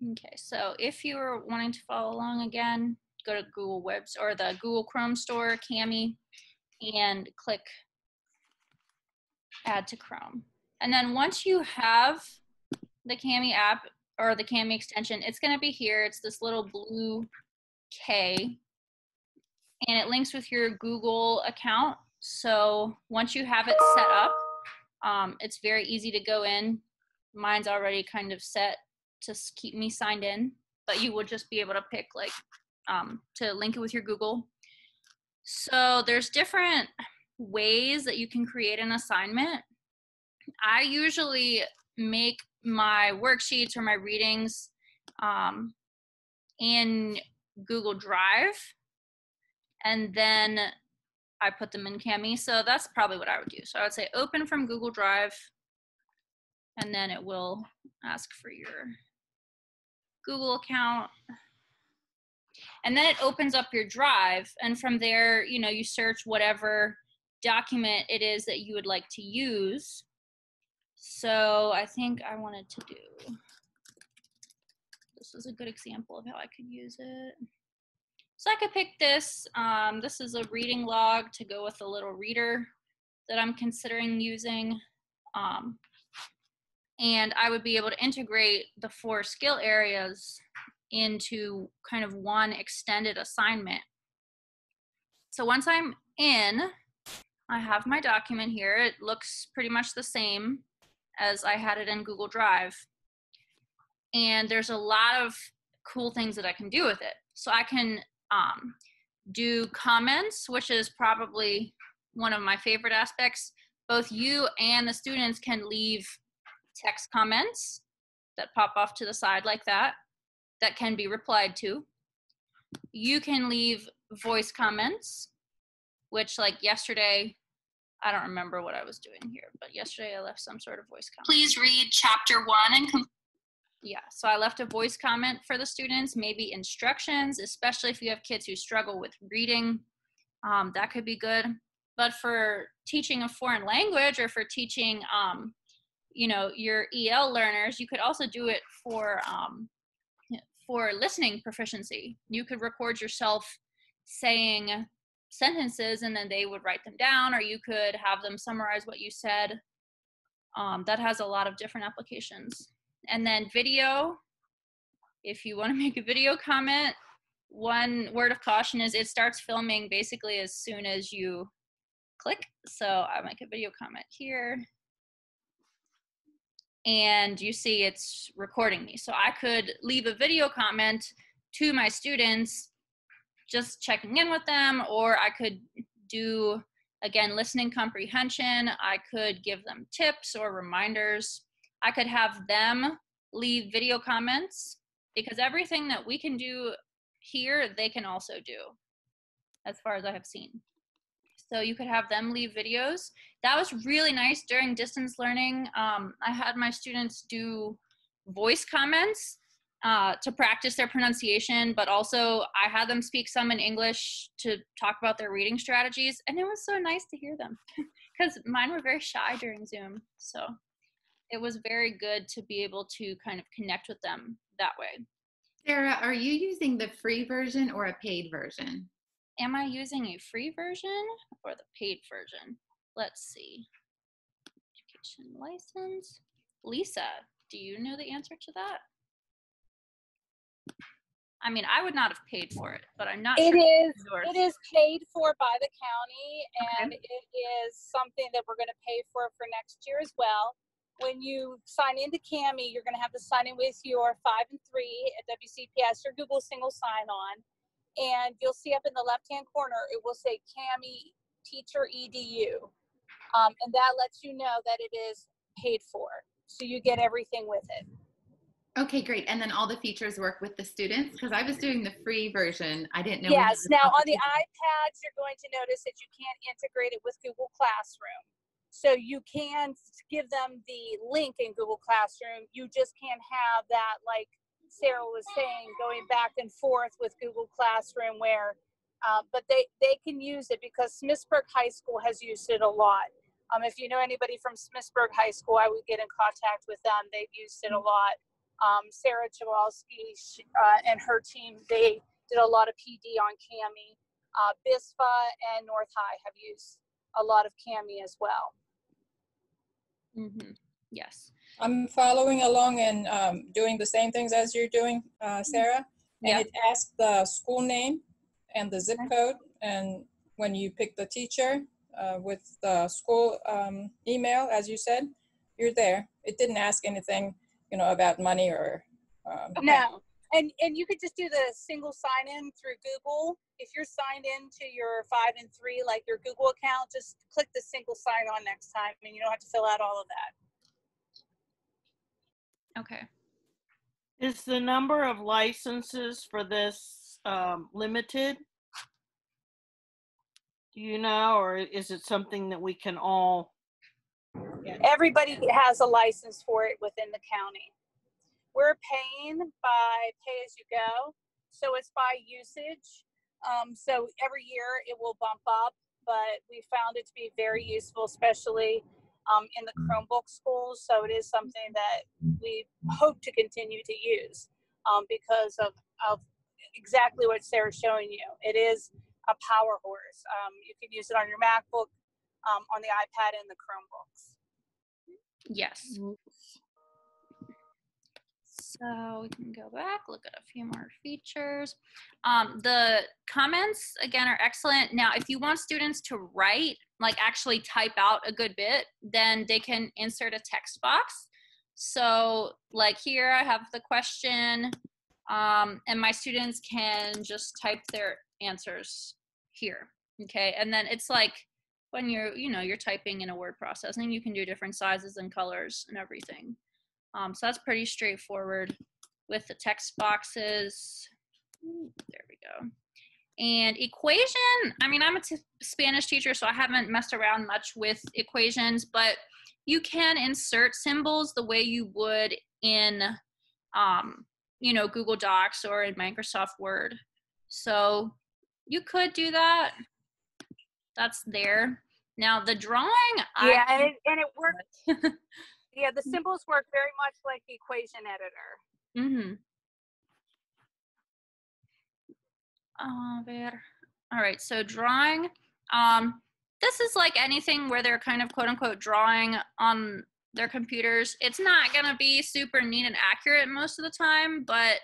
Okay, so if you're wanting to follow along again, go to Google Webs or the Google Chrome store, Kami, and click Add to Chrome. And then once you have the Kami app or the Kami extension, it's going to be here. It's this little blue K, and it links with your Google account. So once you have it set up, um, it's very easy to go in. Mine's already kind of set to keep me signed in, but you will just be able to pick like um, to link it with your Google. So there's different ways that you can create an assignment. I usually make my worksheets or my readings um, in Google Drive, and then I put them in Kami. So that's probably what I would do. So I would say open from Google Drive, and then it will ask for your Google account. And then it opens up your drive. And from there, you know, you search whatever document it is that you would like to use. So I think I wanted to do, this is a good example of how I could use it. So I could pick this. Um, this is a reading log to go with a little reader that I'm considering using. Um, and I would be able to integrate the four skill areas into kind of one extended assignment. So once I'm in, I have my document here. It looks pretty much the same as I had it in Google Drive. And there's a lot of cool things that I can do with it. So I can um, do comments, which is probably one of my favorite aspects. Both you and the students can leave text comments that pop off to the side like that that can be replied to. You can leave voice comments, which like yesterday, I don't remember what I was doing here, but yesterday I left some sort of voice comment. Please read chapter one and. Yeah, so I left a voice comment for the students, maybe instructions, especially if you have kids who struggle with reading. Um, that could be good. But for teaching a foreign language or for teaching um, you know your el learners you could also do it for um, for listening proficiency. You could record yourself saying sentences and then they would write them down or you could have them summarize what you said. Um, that has a lot of different applications. And then video if you want to make a video comment one word of caution is it starts filming basically as soon as you click. So i make a video comment here and you see it's recording me. So I could leave a video comment to my students, just checking in with them, or I could do, again, listening comprehension. I could give them tips or reminders. I could have them leave video comments because everything that we can do here, they can also do, as far as I have seen. So you could have them leave videos. That was really nice during distance learning. Um, I had my students do voice comments uh, to practice their pronunciation, but also I had them speak some in English to talk about their reading strategies. And it was so nice to hear them because mine were very shy during Zoom. So it was very good to be able to kind of connect with them that way. Sarah, are you using the free version or a paid version? Am I using a free version or the paid version? Let's see. Education license. Lisa, do you know the answer to that? I mean, I would not have paid for it, but I'm not. It sure is. It is paid for by the county, and Okay. it is something that we're going to pay for for next year as well. When you sign into Kami, you're going to have to sign in with your five and three at WCPS or Google single sign on, and you'll see up in the left hand corner it will say Kami Teacher Edu, um, and that lets you know that it is paid for, so you get everything with it. Okay, great. And then all the features work with the students because I was doing the free version. I didn't know. Yes. Now on the iPads, you're going to notice that you can't integrate it with Google Classroom. So you can give them the link in Google Classroom. You just can't have that, like Sarah was saying, going back and forth with Google Classroom where, uh, but they, they can use it because Smithsburg High School has used it a lot. Um, if you know anybody from Smithsburg High School, I would get in contact with them. They've used it a lot. Um, Sarah Chawalski sh- uh, and her team, they did a lot of PD on Kami. Uh, BISFA and North High have used a lot of Kami as well. hmm Yes. I'm following along and um, doing the same things as you're doing, uh, Sarah. Yeah. And it asks the school name and the zip code. And when you pick the teacher uh, with the school um, email, as you said, you're there. It didn't ask anything, you know, about money or. Um, No, and and you could just do the single sign in through Google. If you're signed in to your five and three, like your Google account, just click the single sign on next time, and you don't have to fill out all of that. Okay. Is the number of licenses for this um, limited? Do you know, or is it something that we can all? Everybody has a license for it within the county. We're paying by pay as you go, so it's by usage. Um, so every year it will bump up, but we found it to be very useful, especially um, in the Chromebook schools. So it is something that we hope to continue to use um, because of, of exactly what Sarah's showing you. It is a power horse. Um, you can use it on your MacBook, um, on the iPad, and the Chromebooks. Yes. So we can go back, look at a few more features. Um, the comments, again, are excellent. Now, if you want students to write, like actually type out a good bit, then they can insert a text box. So like here, I have the question, um, and my students can just type their answers here, okay? And then it's like, when you're, you know, you're typing in a word processing, you can do different sizes and colors and everything. Um, so that's pretty straightforward with the text boxes. There we go. And equation, I mean, I'm a t- Spanish teacher, so I haven't messed around much with equations, but you can insert symbols the way you would in, um, you know, Google Docs or in Microsoft Word. So you could do that. That's there. Now the drawing, Yeah, I and it, and it works. yeah, the symbols work very much like the equation editor. Mm-hmm. A ver. All right, so drawing. Um, this is like anything where they're kind of quote unquote drawing on their computers. It's not gonna be super neat and accurate most of the time, but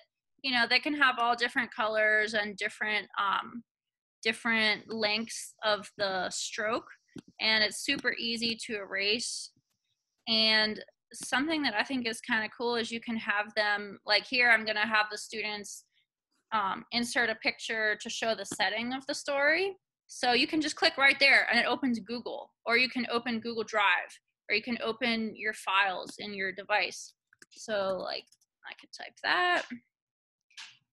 you know they can have all different colors and different um, different lengths of the stroke, and it's super easy to erase. And something that I think is kind of cool is you can have them like here. I'm gonna have the students um, insert a picture to show the setting of the story. So you can just click right there and it opens Google, or you can open Google Drive, or you can open your files in your device. So, like, I could type that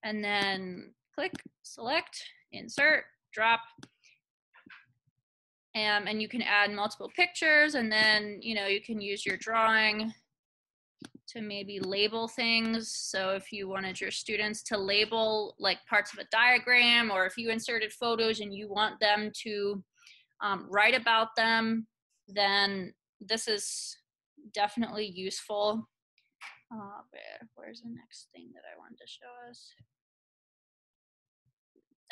and then click, select, insert, drop. Um, and you can add multiple pictures, and then you know you can use your drawing to maybe label things. So if you wanted your students to label like parts of a diagram, or if you inserted photos and you want them to um, write about them, then this is definitely useful. Uh, where, where's the next thing that I wanted to show us?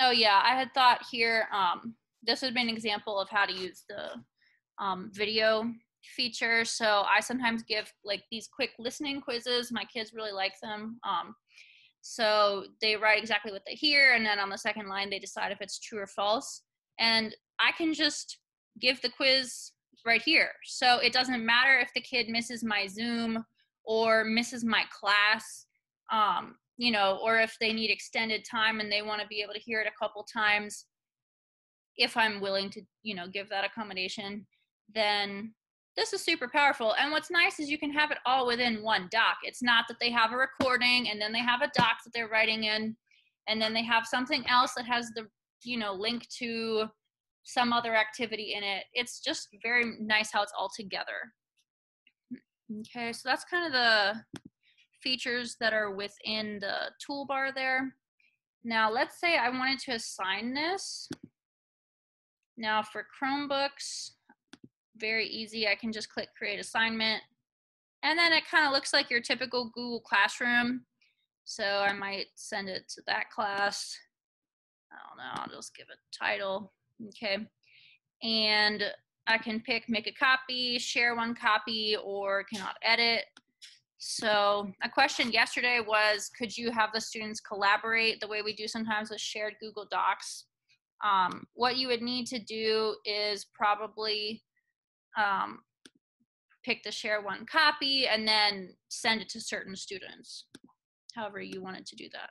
Oh yeah, I had thought here, um, this would be an example of how to use the um, video feature. So I sometimes give like these quick listening quizzes. My kids really like them. Um, so they write exactly what they hear, and then on the second line, they decide if it's true or false. And I can just give the quiz right here. So it doesn't matter if the kid misses my Zoom or misses my class, um, you know, or if they need extended time and they want to be able to hear it a couple times. If I'm willing to, you know, give that accommodation, then this is super powerful. And what's nice is you can have it all within one doc. It's not that they have a recording and then they have a doc that they're writing in, and then they have something else that has the, you know, link to some other activity in it. It's just very nice how it's all together. Okay, so that's kind of the features that are within the toolbar there. Now, let's say I wanted to assign this. Now, for Chromebooks, very easy. I can just click create assignment And then it kind of looks like your typical Google Classroom. So I might send it to that class. I don't know, I'll just give it a title. Okay. And I can pick make a copy, share one copy, or cannot edit. So a question yesterday was, could you have the students collaborate the way we do sometimes with shared Google Docs? Um, what you would need to do is probably um, pick the share one copy and then send it to certain students, however you wanted to do that.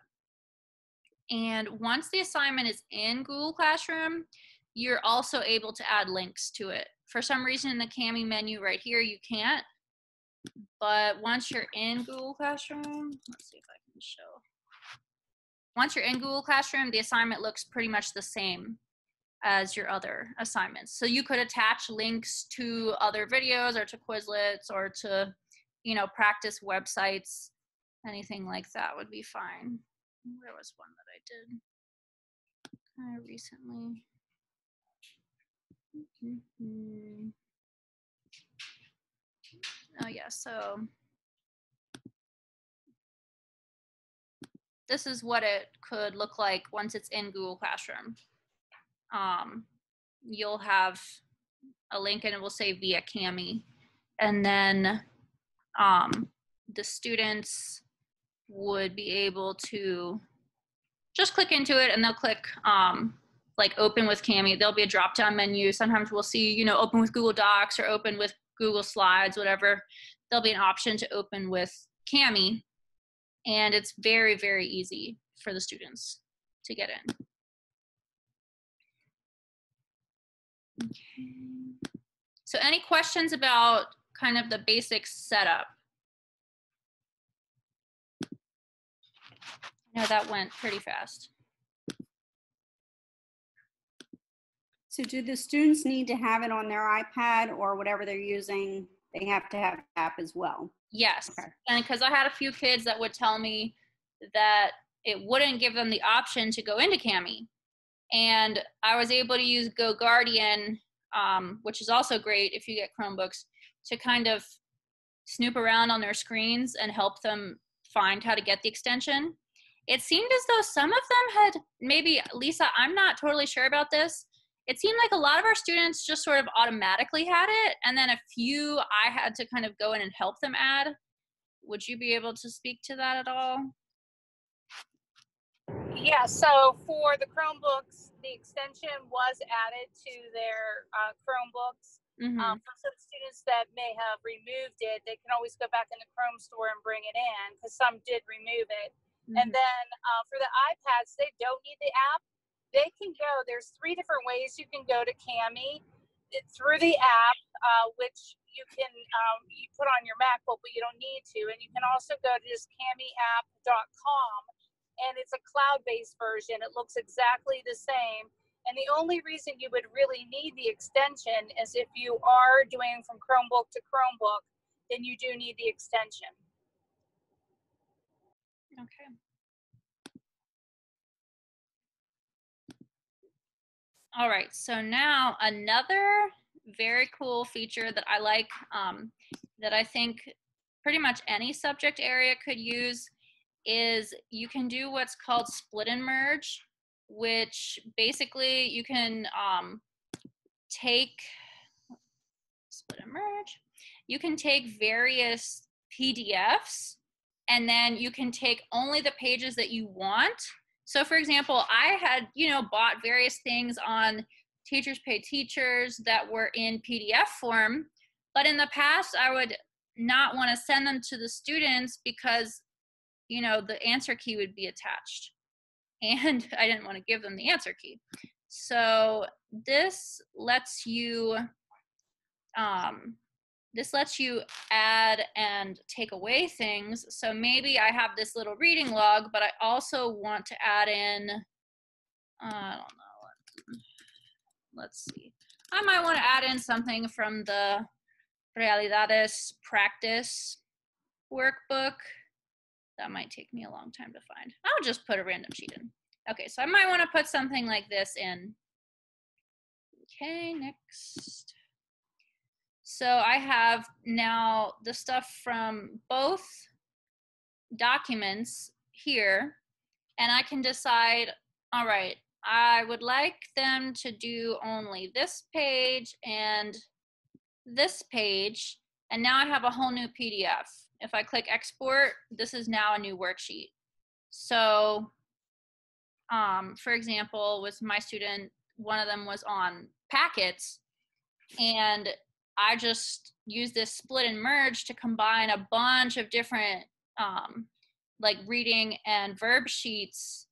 And once the assignment is in Google Classroom, you're also able to add links to it. For some reason in the Kami menu right here, you can't. But once you're in Google Classroom, let's see if I can show. Once you're in Google Classroom, the assignment looks pretty much the same as your other assignments. So you could attach links to other videos or to Quizlets or to, you know, practice websites, anything like that would be fine. There was one that I did kind of recently. Mhm. Oh yeah, so this is what it could look like once it's in Google Classroom. Um, you'll have a link and it will say via Kami. And then um, the students would be able to just click into it and they'll click um, like open with Kami. There'll be a drop down menu. Sometimes we'll see, you know, open with Google Docs or open with Google Slides, whatever. There'll be an option to open with Kami. And it's very, very easy for the students to get in. Okay. So any questions about kind of the basic setup? I know that went pretty fast. So do the students need to have it on their iPad or whatever they're using? They have to have app as well. Yes. Okay. And because I had a few kids that would tell me that it wouldn't give them the option to go into Kami. And I was able to use Go Guardian, um, which is also great if you get Chromebooks, to kind of snoop around on their screens and help them find how to get the extension. It seemed as though some of them had maybe, Lisa, I'm not totally sure about this. It seemed like a lot of our students just sort of automatically had it, and then a few I had to kind of go in and help them add. Would you be able to speak to that at all? Yeah, so for the Chromebooks, the extension was added to their uh, Chromebooks. Mhm. Um, for some students that may have removed it, they can always go back in the Chrome store and bring it in because some did remove it. And then uh, for the iPads, they don't need the app. They can go. There's three different ways you can go to Kami it, through the app, uh, which you can um, you put on your MacBook, but you don't need to. And you can also go to just kamiapp.com, and it's a cloud-based version. It looks exactly the same. And the only reason you would really need the extension is if you are doing from Chromebook to Chromebook, then you do need the extension. Okay. All right, so now another very cool feature that I like um, that I think pretty much any subject area could use is you can do what's called split and merge, which basically you can um, take split and merge. You can take various PDFs and then you can take only the pages that you want. So for example, I had, you know, bought various things on Teachers Pay Teachers that were in PDF form, but in the past I would not want to send them to the students because, you know, the answer key would be attached. And I didn't want to give them the answer key. So this lets you um, this lets you add and take away things. So maybe I have this little reading log, but I also want to add in, uh, I don't know, let's see. I might want to add in something from the Realidades practice workbook. That might take me a long time to find. I'll just put a random sheet in. Okay, so I might want to put something like this in. Okay, next. So I have now the stuff from both documents here, and I can decide, all right, I would like them to do only this page and this page, and now I have a whole new PDF. If I click export, this is now a new worksheet. So, um, for example, with my student, one of them was on packets, and I just used this split and merge to combine a bunch of different um, like reading and verb sheets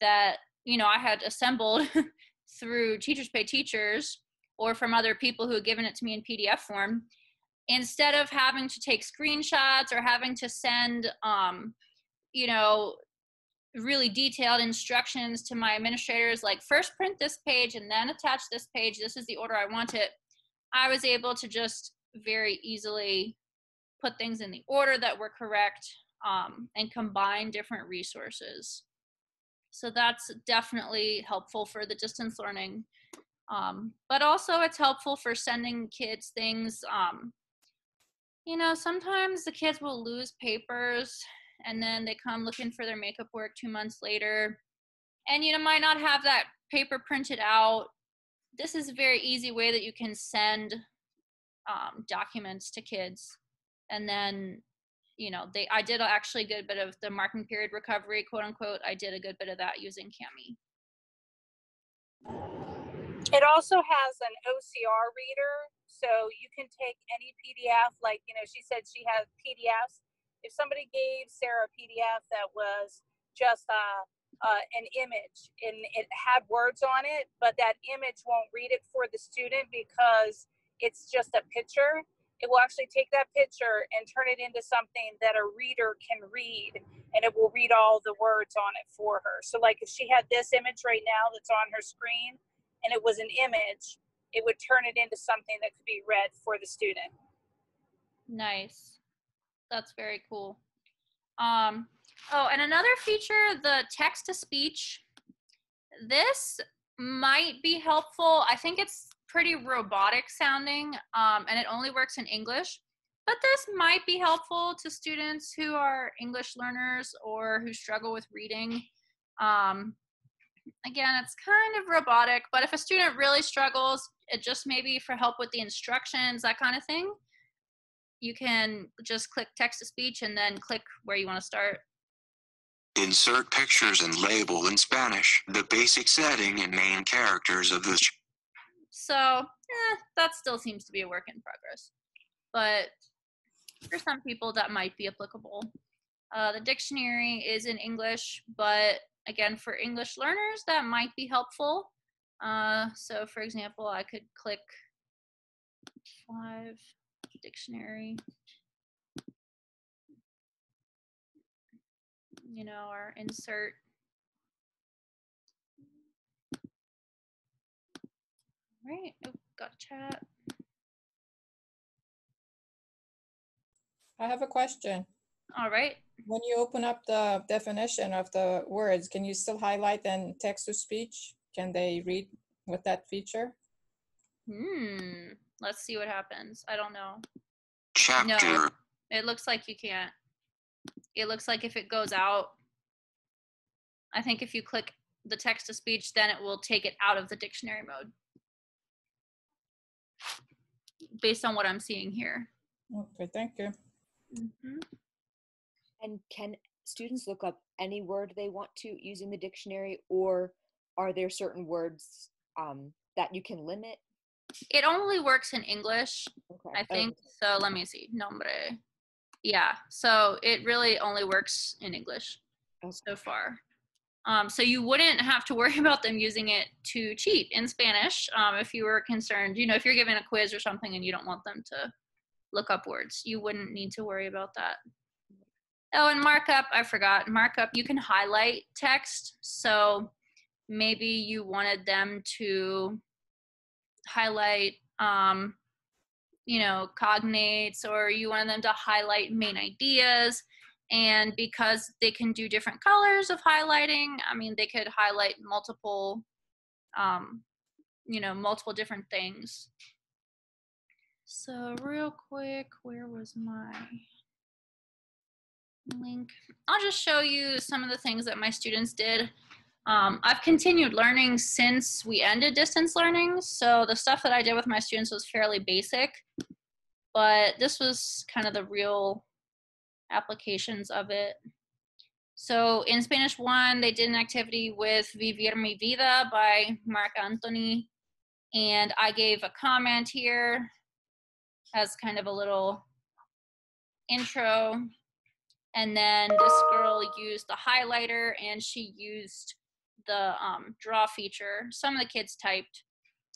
that you know I had assembled through Teachers Pay Teachers or from other people who had given it to me in PDF form. Instead of having to take screenshots or having to send, um, you know, really detailed instructions to my administrators, like first print this page and then attach this page. This is the order I want it. I was able to just very easily put things in the order that were correct um, and combine different resources. So that's definitely helpful for the distance learning. Um, but also it's helpful for sending kids things. Um, you know, sometimes the kids will lose papers and then they come looking for their makeup work two months later and you know might not have that paper printed out this is a very easy way that you can send um, documents to kids and then you know they i did actually a good bit of the marking period recovery quote unquote i did a good bit of that using Kami It also has an OCR reader, so you can take any PDF. Like you know, she said she has PDFs. If somebody gave Sarah a PDF that was just uh, uh, an image and it had words on it, but that image won't read it for the student because it's just a picture. It will actually take that picture and turn it into something that a reader can read, and it will read all the words on it for her. So, like if she had this image right now that's on her screen, and it was an image, it would turn it into something that could be read for the student. Nice. That's very cool. Um, oh, and another feature, the text to speech. This might be helpful. I think it's pretty robotic sounding, um, and it only works in English. But this might be helpful to students who are English learners or who struggle with reading. Um, again, it's kind of robotic, but if a student really struggles, it just maybe for help with the instructions, that kind of thing, you can just click text to speech and then click where you want to start. Insert pictures and label in Spanish, the basic setting and main characters of this. So, eh, that still seems to be a work in progress. But for some people, that might be applicable. Uh, the dictionary is in English, but again, for English learners, that might be helpful. Uh, so, for example, I could click five dictionary, you know, or insert. All right, oh, got chat. I have a question. All right. When you open up the definition of the words, can you still highlight and text to speech? Can they read with that feature? Hmm. Let's see what happens. I don't know. chapter, No, It looks like you can't. It looks like if it goes out, I think if you click the text to speech, then it will take it out of the dictionary mode. Based on what I'm seeing here. Okay, thank you. Mhm. And can students look up any word they want to using the dictionary, or are there certain words um, that you can limit? It only works in English, Okay. I okay. think. So let me see. Nombre. Yeah. So it really only works in English Okay. so far. Um, so you wouldn't have to worry about them using it to cheat in Spanish um, if you were concerned. You know, if you're giving a quiz or something and you don't want them to look up words, you wouldn't need to worry about that. Oh, and markup, I forgot. Markup, you can highlight text. So maybe you wanted them to highlight, um, you know, cognates, or you wanted them to highlight main ideas. And because they can do different colors of highlighting, I mean, they could highlight multiple, um, you know, multiple different things. So real quick, where was my link? I'll just show you some of the things that my students did. Um, I've continued learning since we ended distance learning. So the stuff that I did with my students was fairly basic, but this was kind of the real applications of it. So in Spanish 1, they did an activity with Vivir mi vida by Marc Anthony. And I gave a comment here as kind of a little intro. And then this girl used the highlighter and she used the um, draw feature. Some of the kids typed.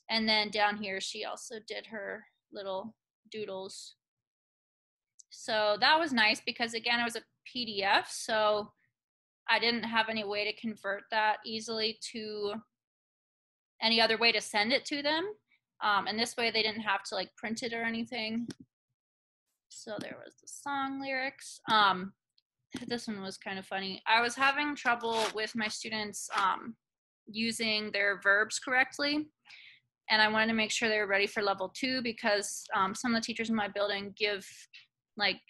And then down here, she also did her little doodles. So that was nice because again, it was a PDF. So I didn't have any way to convert that easily to any other way to send it to them. Um, and this way they didn't have to like print it or anything. So there was the song lyrics. Um, this one was kind of funny. I was having trouble with my students um, using their verbs correctly. And I wanted to make sure they were ready for level two because um, some of the teachers in my building give like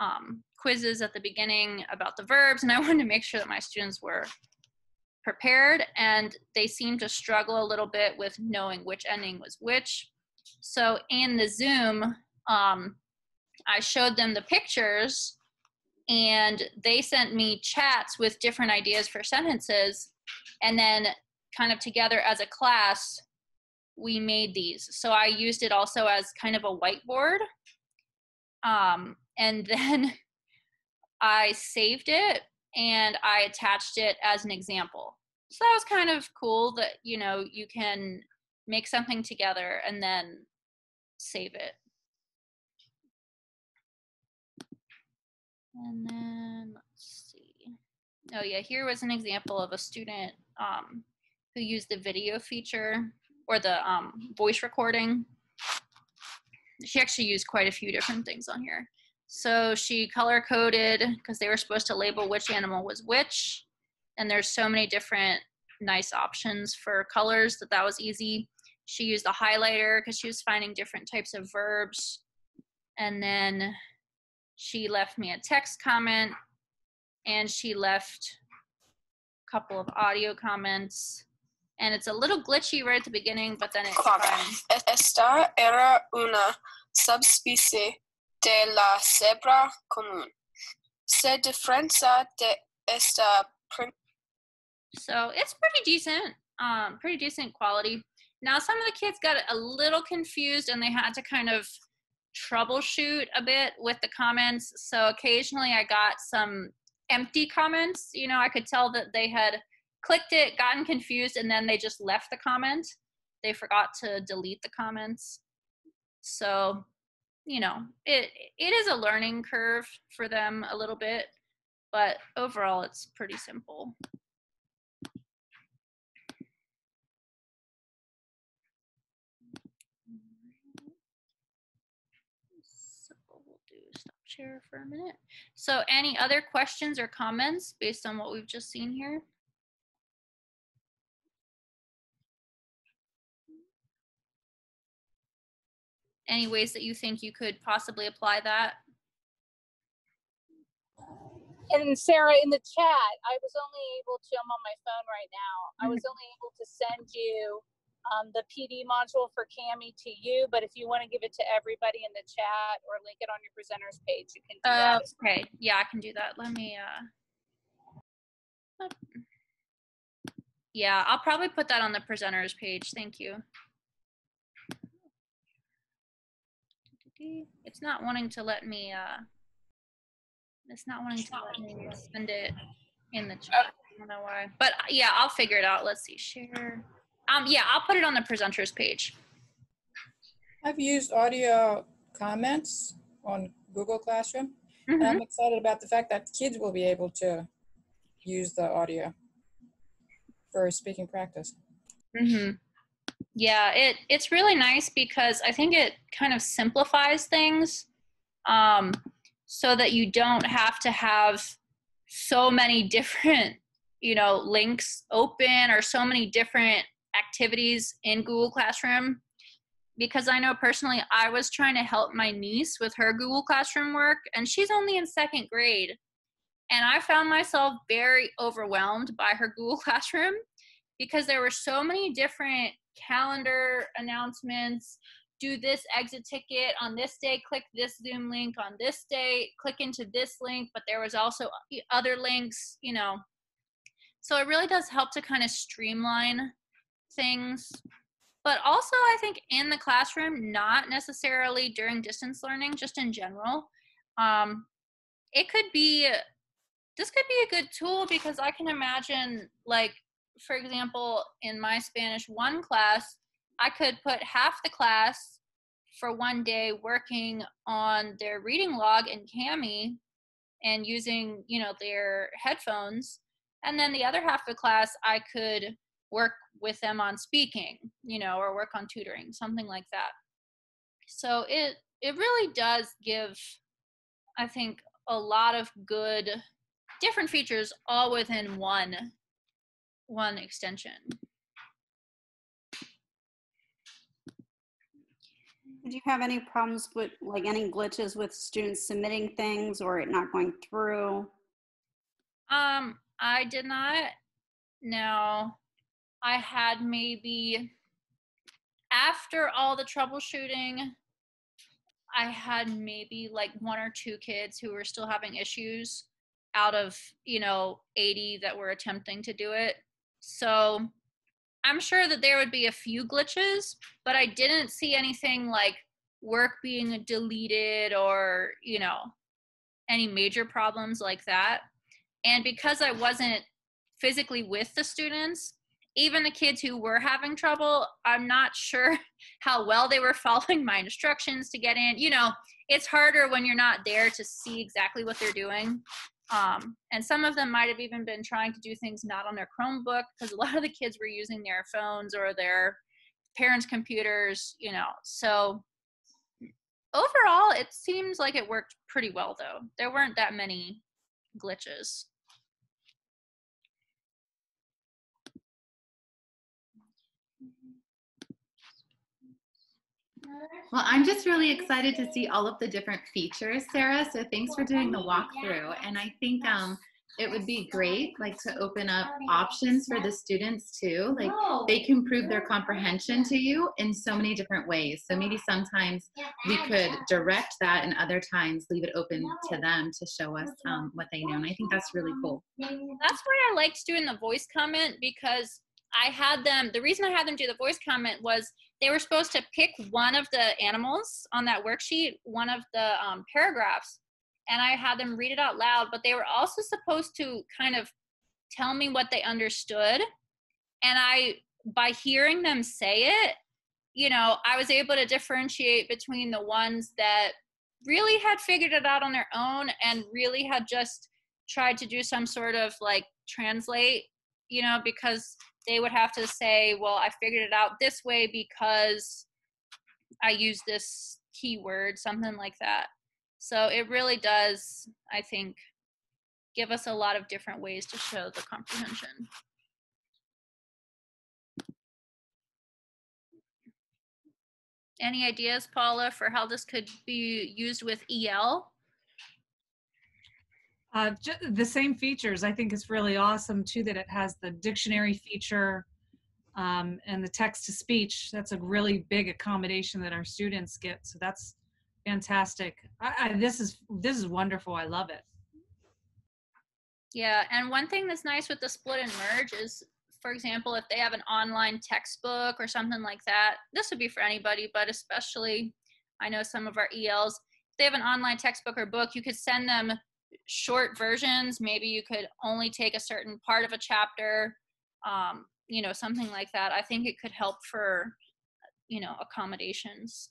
um, quizzes at the beginning about the verbs. And I wanted to make sure that my students were prepared and they seemed to struggle a little bit with knowing which ending was which. So in the Zoom, um, I showed them the pictures and they sent me chats with different ideas for sentences. And then, kind of together as a class, we made these. So I used it also as kind of a whiteboard. Um, and then I saved it and I attached it as an example. So that was kind of cool that, you know, you can make something together and then save it. And then let's see. Oh yeah, here was an example of a student um, who used the video feature or the um, voice recording. She actually used quite a few different things on here. So she color coded because they were supposed to label which animal was which. And there's so many different nice options for colors that that was easy. She used a highlighter because she was finding different types of verbs. And then she left me a text comment and she left a couple of audio comments. And it's a little glitchy right at the beginning, but then it's fine. Esta era una subspecie de la cebra común. Se diferencia de esta. So it's pretty decent, um, pretty decent quality. Now, some of the kids got a little confused and they had to kind of troubleshoot a bit with the comments. So occasionally I got some empty comments. You know, I could tell that they had clicked it, gotten confused, and then they just left the comment. They forgot to delete the comments. So you know, it it is a learning curve for them a little bit, but overall it's pretty simple. So we'll do stop share for a minute. So any other questions or comments based on what we've just seen here? any ways that you think you could possibly apply that? And Sarah, in the chat, I was only able to, I'm on my phone right now, I mm-hmm. was only able to send you um, the PD module for Kami to you, but if you want to give it to everybody in the chat or link it on your presenters page, you can do uh, that. Okay, yeah, I can do that. Let me, uh, yeah, I'll probably put that on the presenters page. Thank you. It's not wanting to let me, uh, it's not wanting to let me send it in the chat. I don't know why. But yeah, I'll figure it out. Let's see, share. Um, yeah, I'll put it on the presenters page. I've used audio comments on Google Classroom. And Mhm. I'm excited about the fact that kids will be able to use the audio for speaking practice. hmm Yeah, it it's really nice because I think it kind of simplifies things, um, so that you don't have to have so many different, you know, links open or so many different activities in Google Classroom. because I know personally I was trying to help my niece with her Google Classroom work, and she's only in second grade. And I found myself very overwhelmed by her Google Classroom because there were so many different calendar announcements. Do this exit ticket on this day, click this Zoom link on this day, click into this link, but there was also other links, you know. So it really does help to kind of streamline things but also i think in the classroom not necessarily during distance learning just in general. Um, it could be this could be a good tool because i can imagine like for example in my spanish one class i could put half the class for one day working on their reading log in Kami and using you know their headphones and then the other half of the class i could work with them on speaking, you know, or work on tutoring, something like that. So it it really does give I think a lot of good different features all within one one extension. Did you have any problems with like any glitches with students submitting things or it not going through? Um, I did not. No, I had maybe after all the troubleshooting, I had maybe like one or two kids who were still having issues out of, you know, 80 that were attempting to do it. So I'm sure that there would be a few glitches, but I didn't see anything like work being deleted or, you know, any major problems like that. And because I wasn't physically with the students, even the kids who were having trouble, I'm not sure how well they were following my instructions to get in. You know, it's harder when you're not there to see exactly what they're doing. Um, and some of them might have even been trying to do things not on their Chromebook because a lot of the kids were using their phones or their parents' computers, you know. So overall, it seems like it worked pretty well, though. There weren't that many glitches. Well, I'm just really excited to see all of the different features, Sarah. So thanks for doing the walkthrough. And I think um, it would be great, like to open up options for the students too. Like they can prove their comprehension to you in so many different ways. So maybe sometimes we could direct that, and other times leave it open to them to show us um, what they know. And I think that's really cool. That's why I liked doing the voice comment because I had them. The reason I had them do the voice comment was they were supposed to pick one of the animals on that worksheet, one of the um, paragraphs, and I had them read it out loud, but they were also supposed to kind of tell me what they understood. And I, by hearing them say it, you know, I was able to differentiate between the ones that really had figured it out on their own and really had just tried to do some sort of like translate, you know, because they would have to say, well, I figured it out this way because I use this keyword, something like that. So it really does, I think, give us a lot of different ways to show the comprehension. Any ideas, Paula, for how this could be used with EL? Uh, the same features. I think it's really awesome too that it has the dictionary feature um, and the text to speech. That's a really big accommodation that our students get. So that's fantastic. I, I, this is this is wonderful. I love it. Yeah, and one thing that's nice with the split and merge is, for example, if they have an online textbook or something like that, this would be for anybody, but especially I know some of our ELs. If they have an online textbook or book, you could send them short versions. Maybe you could only take a certain part of a chapter, um, you know, something like that. I think it could help for, you know, accommodations.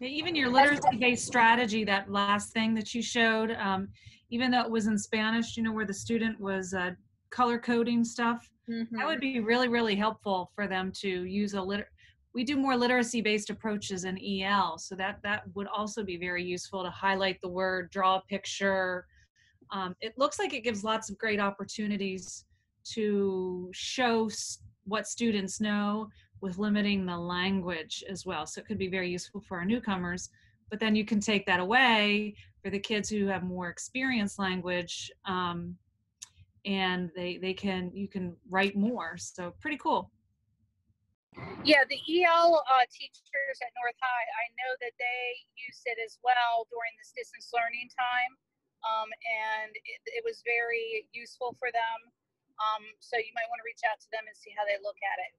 Even your literacy-based strategy, that last thing that you showed, um, even though it was in Spanish, you know, where the student was uh, color coding stuff, mm-hmm. that would be really, really helpful for them to use a liter. We do more literacy-based approaches in EL, so that that would also be very useful to highlight the word, draw a picture, um, it looks like it gives lots of great opportunities to show what students know, with limiting the language as well. So it could be very useful for our newcomers. But then you can take that away for the kids who have more experienced language, um, and they they can you can write more. So pretty cool. Yeah, the EL uh, teachers at North High, I know that they used it as well during this distance learning time, um, and it, it was very useful for them. Um, so you might want to reach out to them and see how they look at it.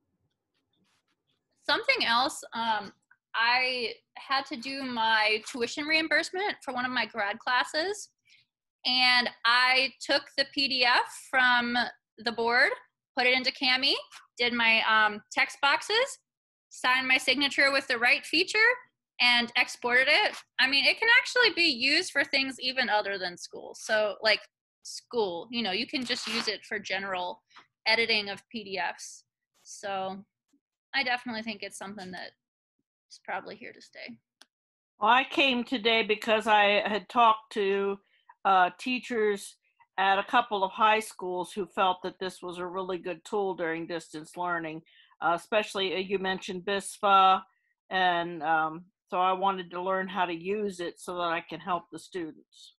Something else, um, I had to do my tuition reimbursement for one of my grad classes, and I took the PDF from the board, put it into Kami, did my um, text boxes, signed my signature with the right feature, and exported it. I mean, it can actually be used for things even other than school. So, like school, you know, you can just use it for general editing of PDFs. So, I definitely think it's something that is probably here to stay. Well, I came today because I had talked to uh, teachers at a couple of high schools who felt that this was a really good tool during distance learning, uh, especially uh, you mentioned BISFA, and um, so I wanted to learn how to use it so that I can help the students.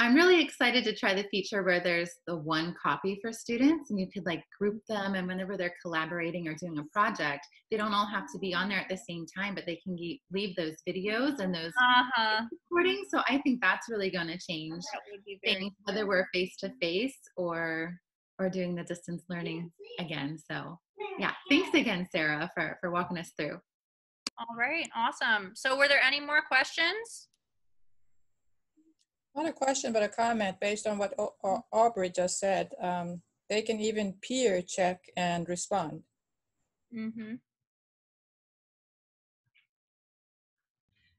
I'm really excited to try the feature where there's the one copy for students and you could like group them and whenever they're collaborating or doing a project, they don't all have to be on there at the same time, but they can leave those videos and those uh-huh. recordings. So I think that's really going to change things, whether we're face to face or or doing the distance learning again. So yeah, thanks again, Sarah, for for walking us through. All right, awesome. So were there any more questions? Not a question, but a comment based on what Aubrey just said. Um, they can even peer check and respond. Mm-hmm.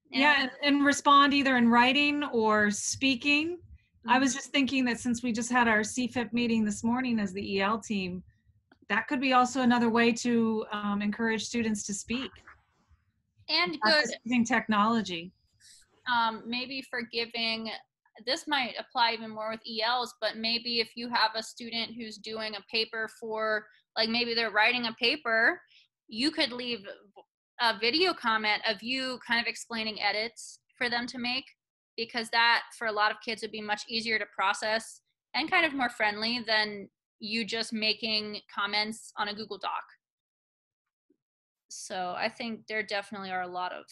Yeah, and, and, respond either in writing or speaking. Mm-hmm. I was just thinking that since we just had our CFIP meeting this morning as the EL team, that could be also another way to um, encourage students to speak. And good using technology. Um, maybe for giving this might apply even more with ELs, but maybe if you have a student who's doing a paper for, like maybe they're writing a paper, you could leave a video comment of you kind of explaining edits for them to make because that for a lot of kids would be much easier to process and kind of more friendly than you just making comments on a Google Doc. So I think there definitely are a lot of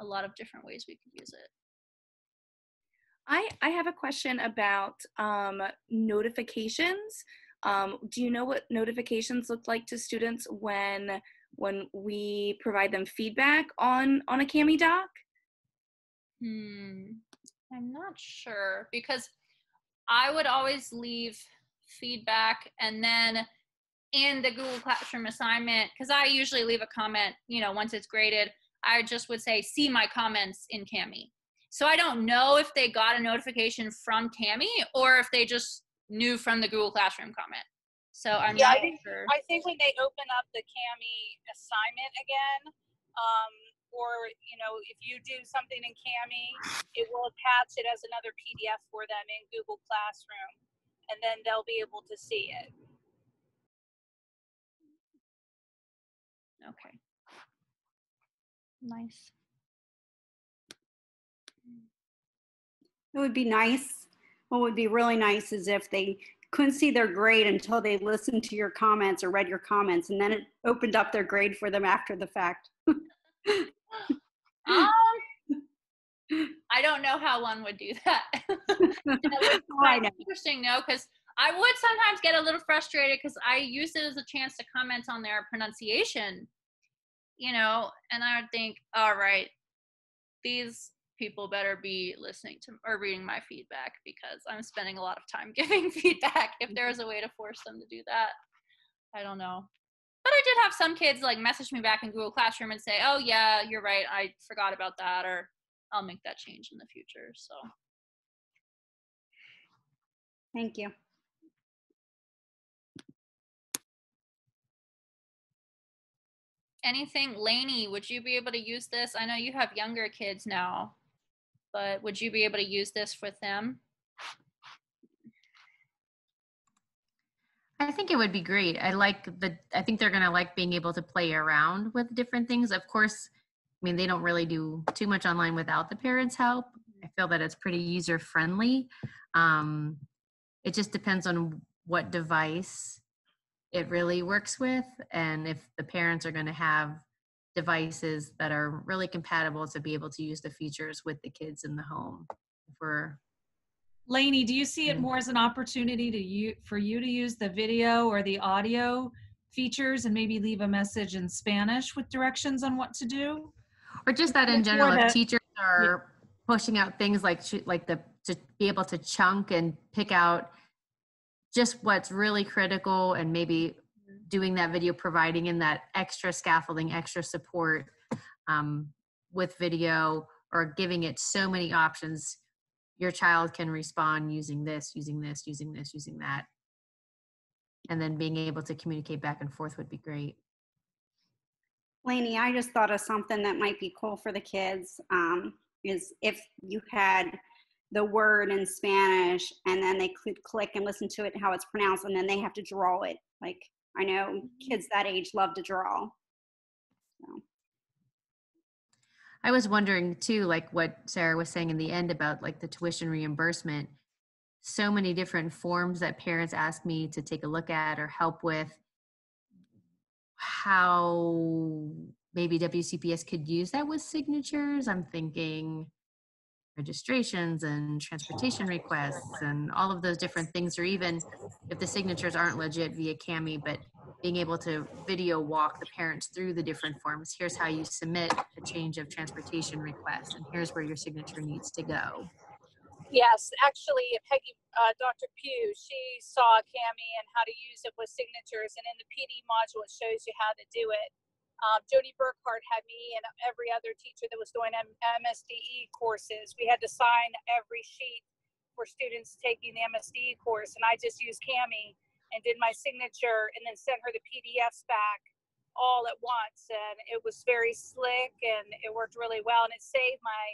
a lot of different ways we could use it. I, I have a question about um, notifications. Um, do you know what notifications look like to students when when we provide them feedback on on a Kami doc? Hmm, I'm not sure because I would always leave feedback and then in the Google Classroom assignment, because I usually leave a comment, you know, once it's graded, I just would say, see my comments in Kami. So I don't know if they got a notification from Kami or if they just knew from the Google Classroom comment. So I'm yeah, not I think, sure. I think when they open up the Kami assignment again, um, or you know, if you do something in Kami it will attach it as another PDF for them in Google Classroom, and then they'll be able to see it. Okay. Nice. It would be nice. What would be really nice is if they couldn't see their grade until they listened to your comments or read your comments, and then it opened up their grade for them after the fact. um, I don't know how one would do that. interesting, though, because I would sometimes get a little frustrated because I use it as a chance to comment on their pronunciation, you know, and I would think, all right, these people better be listening to or reading my feedback because I'm spending a lot of time giving feedback. If there mm-hmm. was a way to force them to do that, I don't know. But I did have some kids like message me back in Google Classroom and say, "Oh yeah, you're right. I forgot about that," or "I'll make that change in the future." So. Thank you. Anything, Lainey, would you be able to use this? I know you have younger kids now but would you be able to use this with them? I think it would be great. I like the I think they're going to like being able to play around with different things. Of course, I mean they don't really do too much online without the parents' help. I feel that it's pretty user friendly. Um, it just depends on what device it really works with and if the parents are going to have devices that are really compatible to be able to use the features with the kids in the home. for Lainey, do you see it more as an opportunity to you for you to use the video or the audio features and maybe leave a message in Spanish with directions on what to do? or just that in general if teachers are pushing out things like like the to be able to chunk and pick out just what's really critical and maybe doing that video providing in that extra scaffolding extra support um, with video or giving it so many options your child can respond using this using this using this using that and then being able to communicate back and forth would be great Lainey, I just thought of something that might be cool for the kids. Um, is if you had the word in Spanish and then they could click and listen to it how it's pronounced, and then they have to draw it. Like I know mm-hmm. kids that age love to draw. So. I was wondering too, like what Sarah was saying in the end about like the tuition reimbursement. So many different forms that parents ask me to take a look at or help with. How maybe WCPS could use that with signatures. I'm thinking registrations and transportation requests and all of those different things, or even if the signatures aren't legit via Kami, but being able to video walk the parents through the different forms. Here's how you submit a change of transportation request, and here's where your signature needs to go. Yes, actually, Peggy, uh, Dr. Pugh, she saw Kami and how to use it with signatures, and in the PD module, it shows you how to do it. Um, Jody Burkhardt had me and every other teacher that was doing M- MSDE courses. We had to sign every sheet for students taking the MSDE course, and I just used Kami and did my signature and then sent her the PDFs back all at once. And it was very slick and it worked really well, and it saved my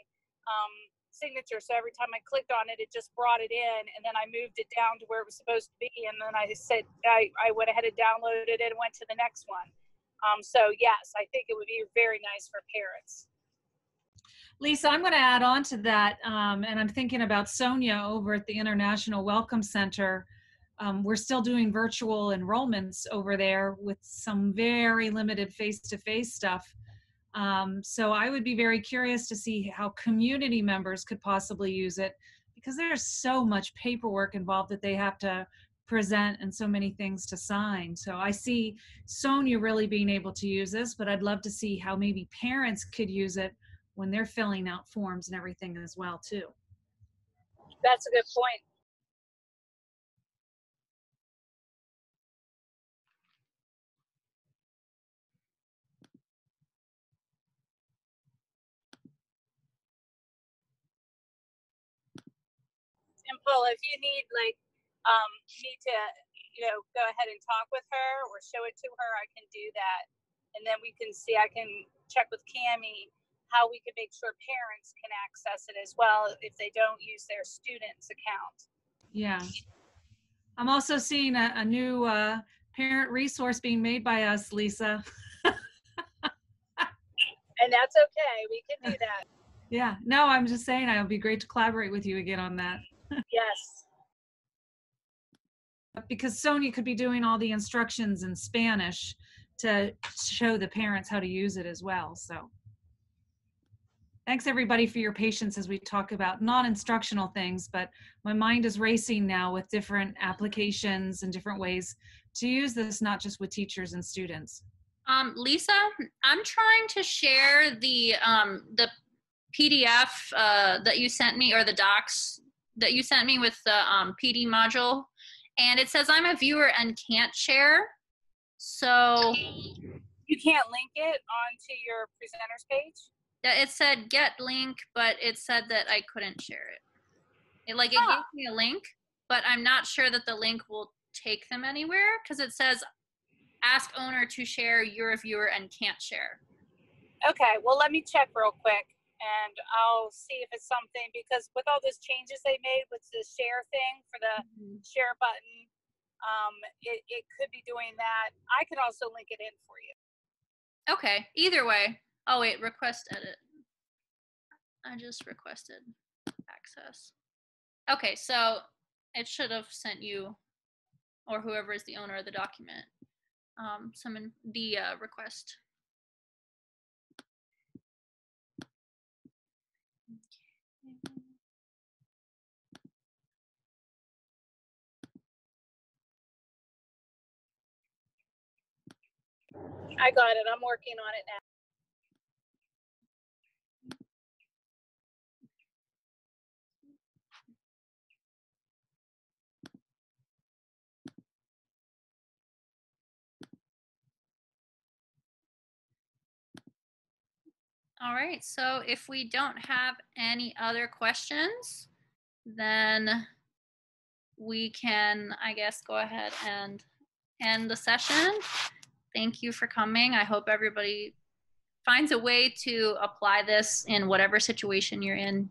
um, signature. So every time I clicked on it, it just brought it in, and then I moved it down to where it was supposed to be, and then I said I, I went ahead and downloaded it and went to the next one. Um, so yes, I think it would be very nice for parents. Lisa, I'm going to add on to that, um, and I'm thinking about Sonia over at the International Welcome Center. Um, we're still doing virtual enrollments over there with some very limited face-to-face stuff. Um, so I would be very curious to see how community members could possibly use it because there's so much paperwork involved that they have to present and so many things to sign. So I see Sonia really being able to use this, but I'd love to see how maybe parents could use it when they're filling out forms and everything as well too. That's a good point. Paul, if you need like um, me to, you know, go ahead and talk with her or show it to her, I can do that. And then we can see, I can check with Kami how we can make sure parents can access it as well if they don't use their student's account. Yeah. I'm also seeing a, a new uh, parent resource being made by us, Lisa. And that's okay. We can do that. Yeah. No, I'm just saying it would be great to collaborate with you again on that. yes. Because Sonia could be doing all the instructions in Spanish to show the parents how to use it as well. So thanks everybody for your patience as we talk about non-instructional things, but my mind is racing now with different applications and different ways to use this, not just with teachers and students. Um, Lisa, I'm trying to share the um, the PDF uh, that you sent me or the docs that you sent me with the um, PD module, and it says I'm a viewer and can't share. So You can't link it onto your presenters page. yeah, it said get link, but it said that I couldn't share it. It like it gave me a link, but I'm not sure that the link will take them anywhere because it says ask owner to share you're a viewer and can't share. Okay, well, let me check real quick and I'll see if it's something because with all those changes they made with the share thing for the share button, um, it, it could be doing that. I could also link it in for you. Okay, either way. Oh wait, request edit. I just requested access. Okay, so it should have sent you or whoever is the owner of the document um some in, the uh, request. I got it. I'm working on it now. All right, so if we don't have any other questions, then we can, I guess, go ahead and end the session. Thank you for coming. I hope everybody finds a way to apply this in whatever situation you're in.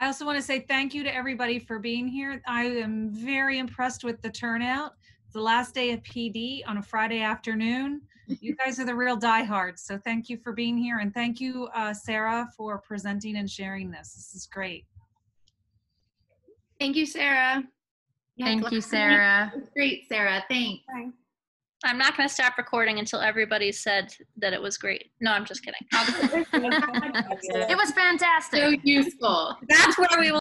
I also want to say thank you to everybody for being here. I am very impressed with the turnout. It's the last day of PD on a Friday afternoon. You guys are the real diehards. So thank you for being here. And thank you, uh, Sarah, for presenting and sharing this. This is great. Thank you, Sarah. Thank you, Sarah. Great, Sarah. Thanks. I'm not going to stop recording until everybody said that it was great. No, I'm just kidding. It was fantastic. So useful. That's where we will